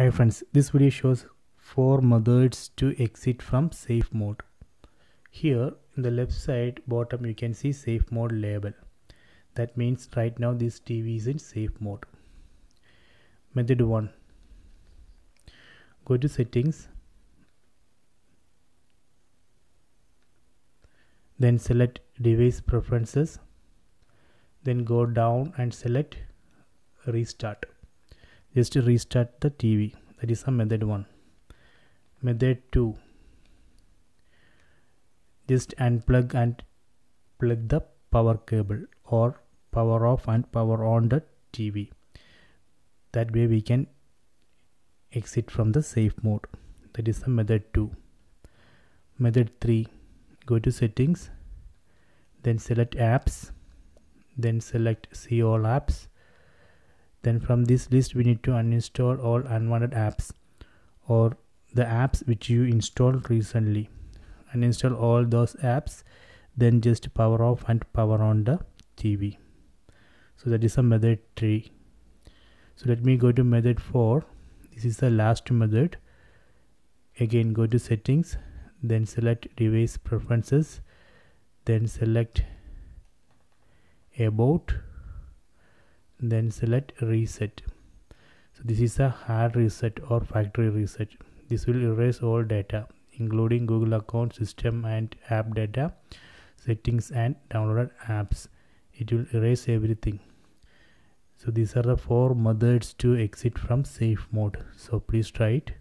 Hi friends, this video shows four methods to exit from safe mode. Here in the left side bottom you can see safe mode label. That means right now this TV is in safe mode. Method 1. Go to settings. Then select device preferences. Then go down and select restart just restart the TV that is a method 1 method 2 just unplug and plug the power cable or power off and power on the TV that way we can exit from the safe mode. That is the method 2 method 3 go to settings then select apps then select see all apps then from this list we need to uninstall all unwanted apps or the apps which you installed recently. Uninstall all those apps then just power off and power on the TV so that is a method 3 so let me go to method 4 this is the last method. Again go to settings then select device preferences then select about then select reset. So this is a hard reset or factory reset. This will erase all data including google account system and app data settings and downloaded apps. It will erase everything. So these are the four methods to exit from safe mode. So please try it